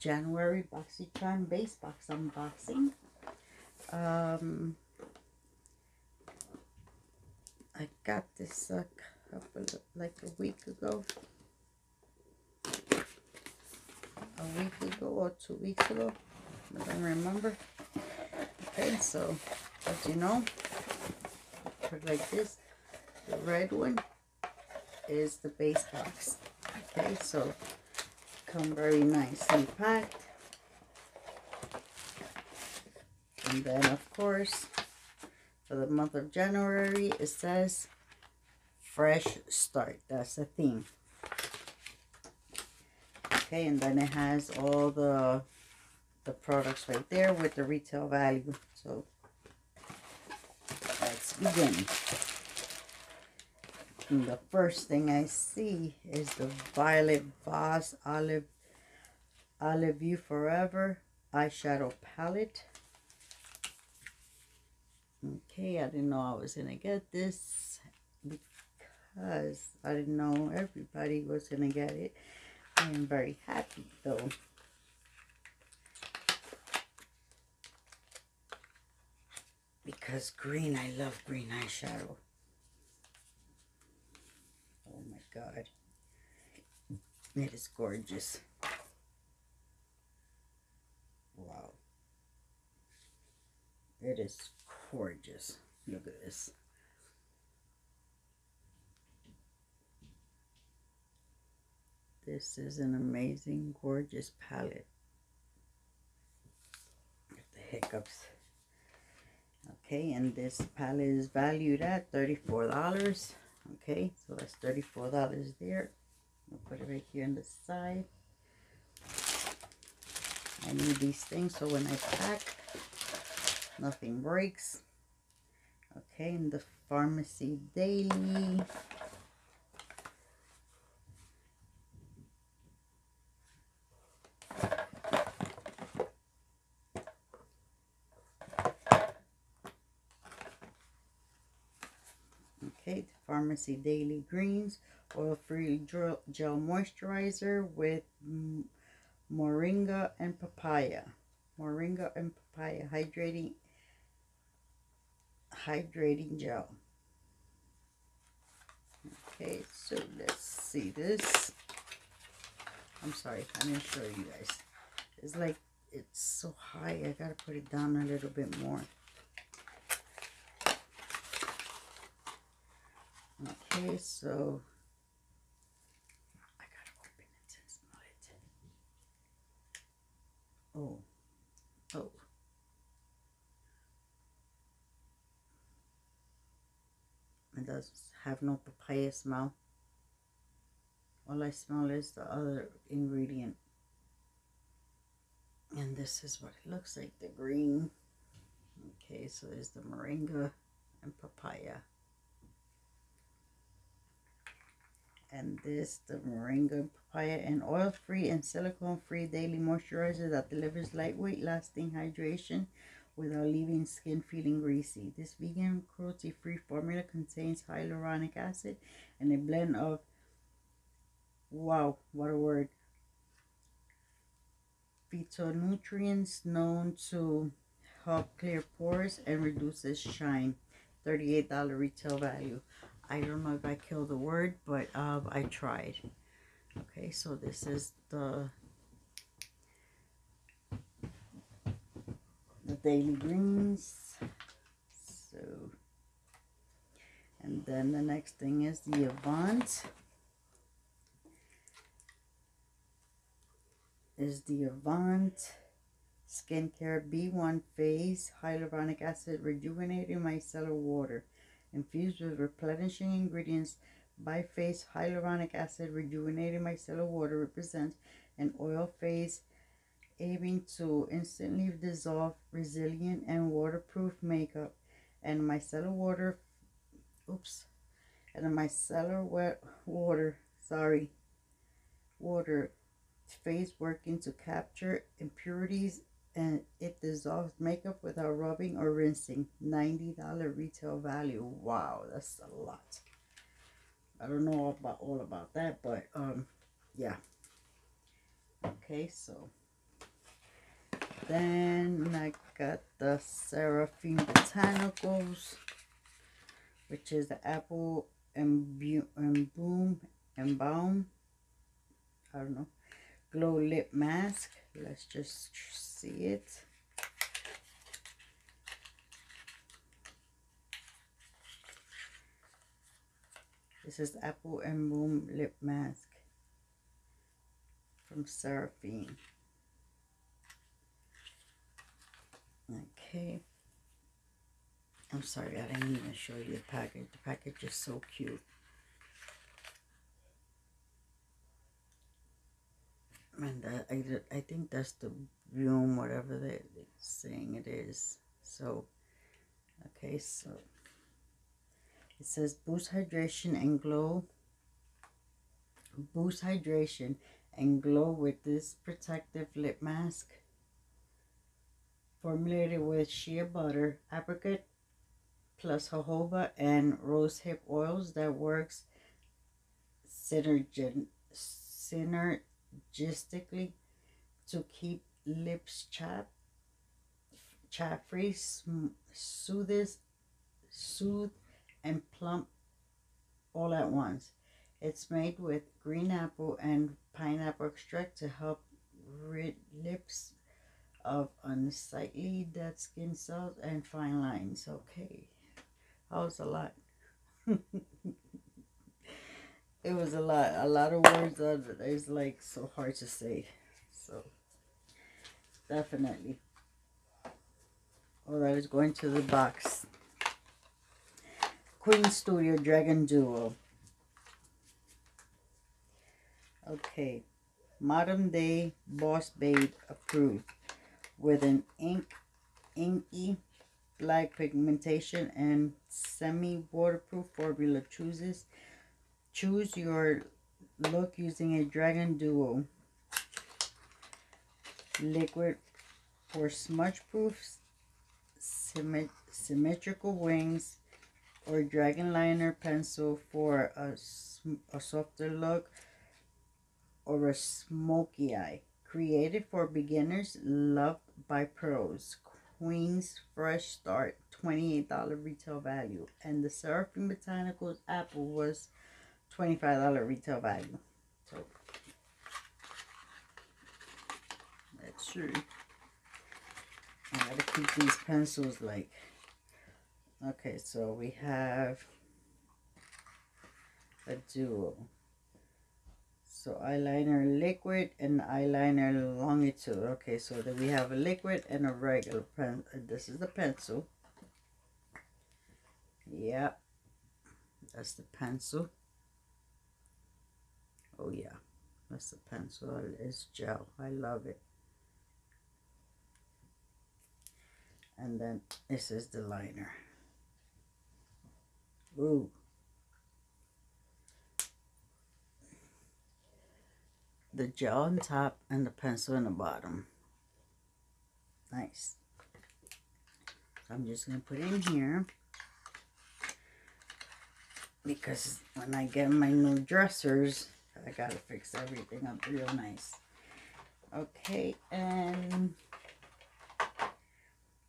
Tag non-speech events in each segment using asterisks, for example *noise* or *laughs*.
January BoxyCharm base box unboxing. Um, I got this a couple like a week ago. A week ago or two weeks ago. I don't remember. Okay, so as you know, like this. The red one is the base box. Okay, so come very nicely packed. And then, of course, for the month of January, it says Fresh Start. That's the theme. Okay, and then it has all the the products right there with the retail value. So, let's begin. And the first thing I see is the Violet Voss Olive Olive You Forever eyeshadow palette. Okay, I didn't know I was going to get this because I didn't know everybody was going to get it. I am very happy though. Because green, I love green eyeshadow. Oh my god. It is gorgeous. Wow. It is gorgeous. Look at this. This is an amazing, gorgeous palette. Get the hiccups. Okay, and this palette is valued at $34. Okay, so that's $34 there. I'll put it right here on the side. I need these things so when I pack, nothing breaks. Okay, and the Farmacy Daily. Okay, the Farmacy Daily Greens Oil-Free Gel Moisturizer with Moringa and Papaya. Moringa and Papaya Hydrating Hydrating Gel. Okay, so let's see this. I'm sorry, I'm going to show you guys. It's like, it's so high. I gotta put it down a little bit more. Okay, so I gotta open it and smell it. Oh, oh. It does have no papaya smell. All I smell is the other ingredient. And this is what it looks like, the green. Okay, so there's the moringa and papaya. And this the moringa papaya and oil free and silicone free daily moisturizer that delivers lightweight lasting hydration without leaving skin feeling greasy. This vegan cruelty free formula contains hyaluronic acid and a blend of wow what a word phytonutrients known to help clear pores and reduces shine. $38 retail value I don't know if I killed the word, but um, I tried. Okay, so this is the the daily greens. So, and then the next thing is the Avant. Is the Avant Skincare B1 Phase Hyaluronic Acid Rejuvenating Micellar Water infused with replenishing ingredients biphase hyaluronic acid rejuvenating micellar water represents an oil phase aiming to instantly dissolve resilient and waterproof makeup and micellar water oops and a micellar wet water sorry water phase working to capture impurities and it dissolves makeup without rubbing or rinsing. $90 retail value. Wow that's a lot. I don't know about all about that but um yeah. Okay so. Then i got the seraphine botanicals which is the apple and boom and balm i don't know. Glow lip mask let's just see it. This is apple and boom lip mask from Seraphine. Okay. I'm sorry I didn't even show you the package. The package is so cute and uh, I, I think that's the room whatever they're saying it is. So okay so it says boost hydration and glow boost hydration and glow with this protective lip mask formulated with shea butter apricot plus jojoba and rosehip oils that works synergistically to keep lips chap chat free soothes soothe and plump all at once. It's made with green apple and pineapple extract to help rid lips of unsightly dead skin cells and fine lines. Okay. That was a lot *laughs* it was a lot a lot of words uh, that is like so hard to say. So definitely. Oh that is going to the box. Queen studio dragon duo. Okay. Modern day boss babe approved with an ink inky black pigmentation and semi waterproof formula chooses choose your look using a dragon duo. Liquid for smudge proof symmetrical wings or dragon liner pencil for a, a softer look or a smoky eye. Created for beginners loved by pros. Queen's fresh start $28 retail value. And the Seraphine Botanicals apple was $25 retail value so that's true. I gotta keep these pencils like, okay, so we have a duo. So eyeliner liquid and eyeliner longitude. Okay, so then we have a liquid and a regular pen. This is the pencil. Yeah, that's the pencil. Oh yeah, that's the pencil. It's gel. I love it. and then this is the liner Ooh. the gel on top and the pencil in the bottom nice so I'm just gonna put it in here because when I get my new dressers I gotta fix everything up real nice okay and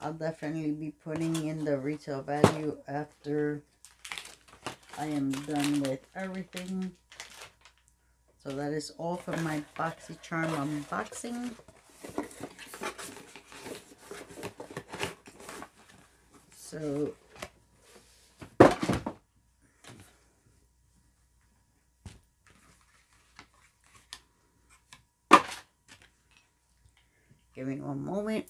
I'll definitely be putting in the retail value after I am done with everything. So that is all for my BoxyCharm unboxing. So one moment.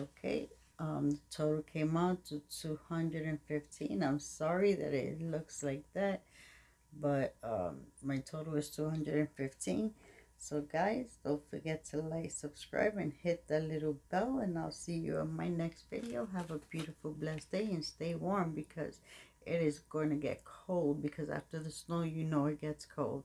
okay um the total came out to 215 i'm sorry that it looks like that but um my total is 215 So guys, don't forget to like, subscribe, and hit that little bell. And I'll see you in my next video. Have a beautiful, blessed day and stay warm because it is going to get cold. Because after the snow, you know it gets cold.